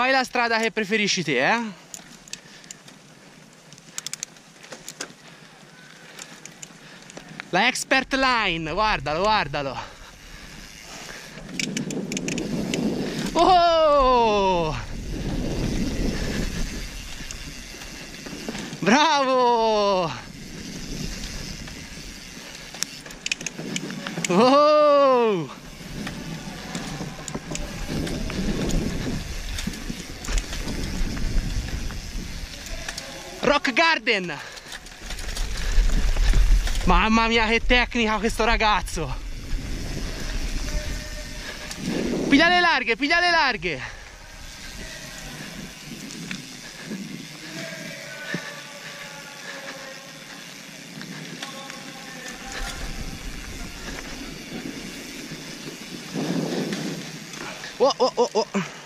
fai la strada che preferisci te, eh? La expert line, guardalo, guardalo. Oh! Bravo! Oh! Rock Garden! Mamma mia che tecnica questo ragazzo! Piglia le larghe, piglia le larghe! Oh, oh, oh, oh.